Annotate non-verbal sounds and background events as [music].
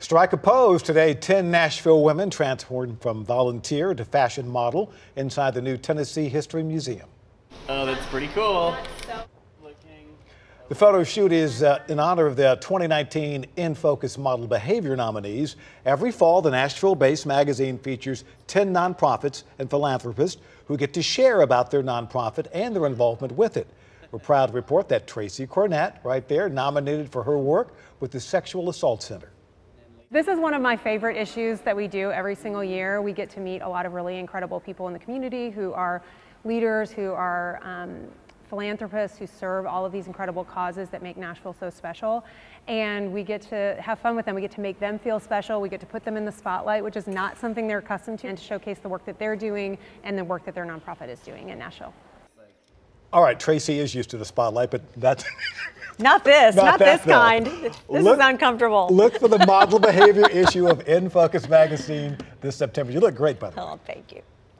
Strike a pose today. 10 Nashville women transformed from volunteer to fashion model inside the new Tennessee History Museum. Oh, that's pretty cool. The photo shoot is uh, in honor of the 2019 Nfocus Model Behavior nominees. Every fall, the Nashville based magazine features 10 nonprofits and philanthropists who get to share about their nonprofit and their involvement with it. We're proud to report that Tracy Cornett, right there, nominated for her work with the Sexual Assault Center. This is one of my favorite issues that we do every single year. We get to meet a lot of really incredible people in the community who are leaders, who are um, philanthropists, who serve all of these incredible causes that make Nashville so special. And we get to have fun with them. We get to make them feel special. We get to put them in the spotlight, which is not something they're accustomed to, and to showcase the work that they're doing and the work that their nonprofit is doing in Nashville. All right, Tracy is used to the spotlight, but that's. [laughs] Not this, not, Not this though. kind. This Look- is uncomfortable. Look for the model [laughs] behavior issue of Nfocus magazine this September. You look great, by the way. Oh, thank you.